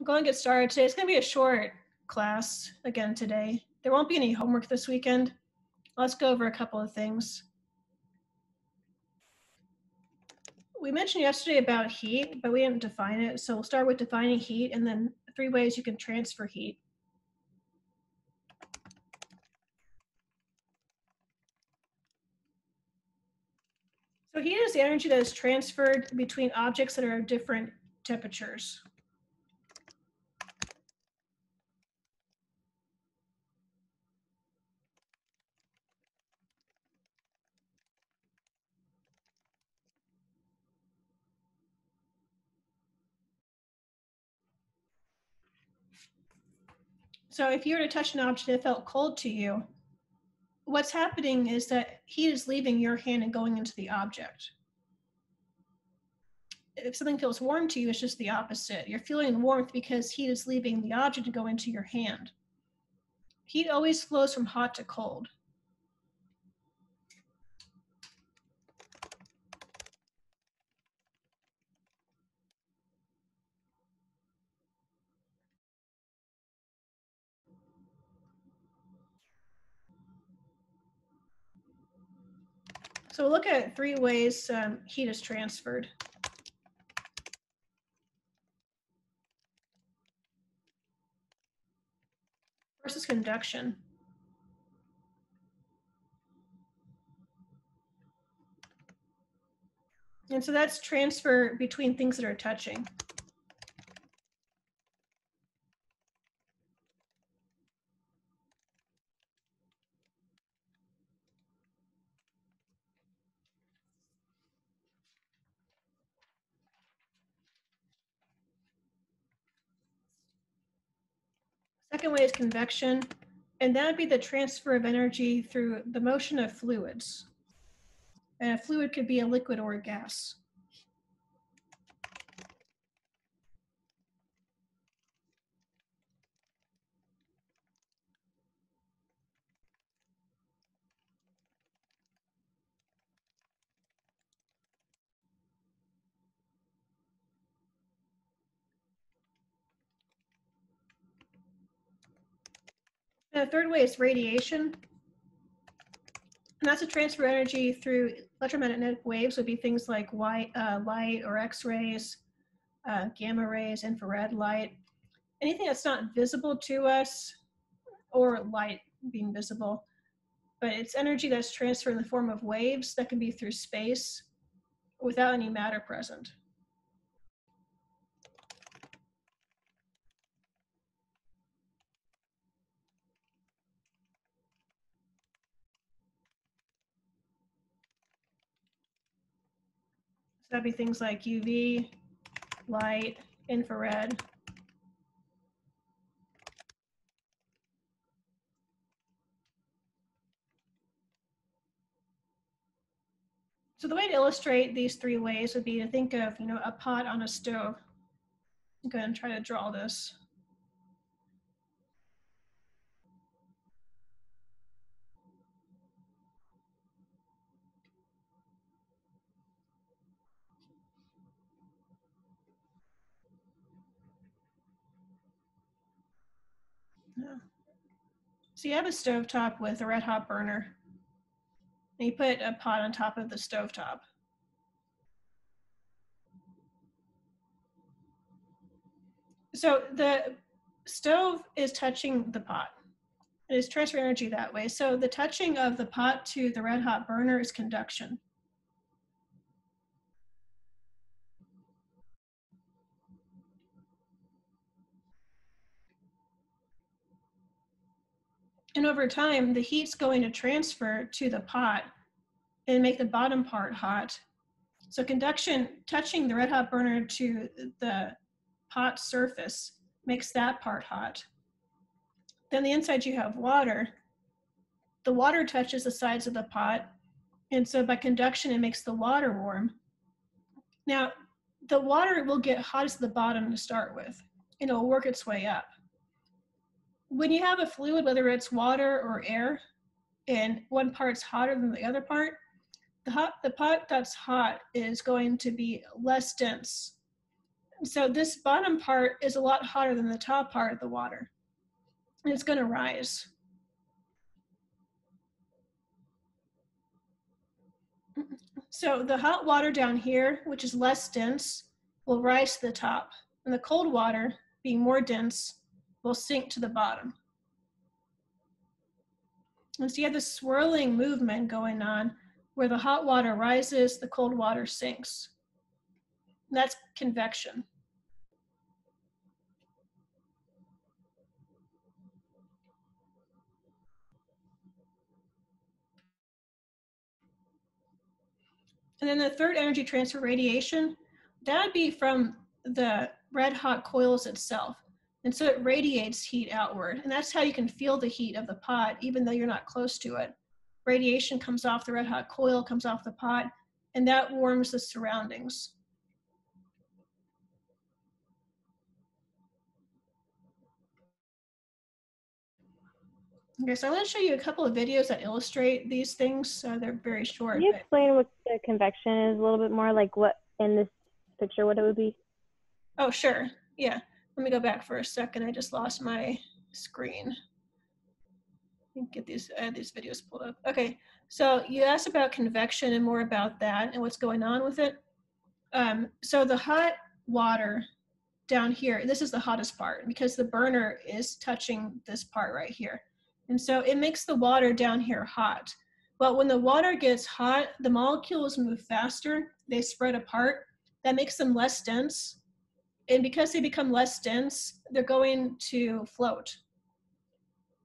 I'm going to get started today. It's going to be a short class again today. There won't be any homework this weekend. Let's go over a couple of things. We mentioned yesterday about heat, but we didn't define it. So we'll start with defining heat and then three ways you can transfer heat. So heat is the energy that is transferred between objects that are of different temperatures. So if you were to touch an object that felt cold to you, what's happening is that heat is leaving your hand and going into the object. If something feels warm to you, it's just the opposite. You're feeling warmth because heat is leaving the object to go into your hand. Heat always flows from hot to cold. So we'll look at three ways um, heat is transferred. First is conduction. And so that's transfer between things that are touching. Second way is convection, and that would be the transfer of energy through the motion of fluids. And a fluid could be a liquid or a gas. And the third way is radiation. And that's a transfer energy through electromagnetic waves would be things like white, uh, light or x-rays, uh, gamma rays, infrared light, anything that's not visible to us or light being visible, but it's energy that's transferred in the form of waves that can be through space without any matter present. That'd be things like UV, light, infrared. So the way to illustrate these three ways would be to think of, you know, a pot on a stove. I'm going to try to draw this. So you have a stove top with a red hot burner. And you put a pot on top of the stove top. So the stove is touching the pot. It is transferring energy that way. So the touching of the pot to the red hot burner is conduction. And over time, the heat's going to transfer to the pot and make the bottom part hot. So conduction, touching the red hot burner to the pot surface makes that part hot. Then the inside you have water. The water touches the sides of the pot. And so by conduction, it makes the water warm. Now, the water will get hottest at the bottom to start with, and it'll work its way up when you have a fluid, whether it's water or air, and one part's hotter than the other part, the hot the part that's hot is going to be less dense so this bottom part is a lot hotter than the top part of the water. And it's gonna rise. So the hot water down here, which is less dense, will rise to the top. And the cold water, being more dense, will sink to the bottom. And so you have this swirling movement going on where the hot water rises, the cold water sinks. And that's convection. And then the third energy transfer radiation, that'd be from the red hot coils itself. And so it radiates heat outward. And that's how you can feel the heat of the pot, even though you're not close to it. Radiation comes off the red hot coil, comes off the pot, and that warms the surroundings. Okay, so I'm going to show you a couple of videos that illustrate these things. Uh, they're very short. Can you explain what the convection is a little bit more, like what in this picture, what it would be? Oh, sure. Yeah. Let me go back for a second. I just lost my screen. Get these I these videos pulled up. Okay, so you asked about convection and more about that and what's going on with it. Um, so the hot water down here, this is the hottest part because the burner is touching this part right here. And so it makes the water down here hot. But when the water gets hot, the molecules move faster, they spread apart. That makes them less dense and because they become less dense, they're going to float.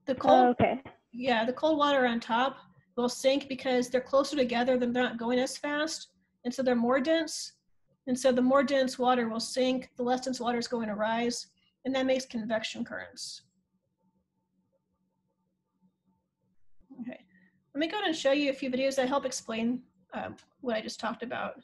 The Oh, cold, okay. yeah, the cold water on top will sink because they're closer together, than they're not going as fast, and so they're more dense. And so the more dense water will sink, the less dense water is going to rise, and that makes convection currents. Okay, let me go ahead and show you a few videos that help explain um, what I just talked about.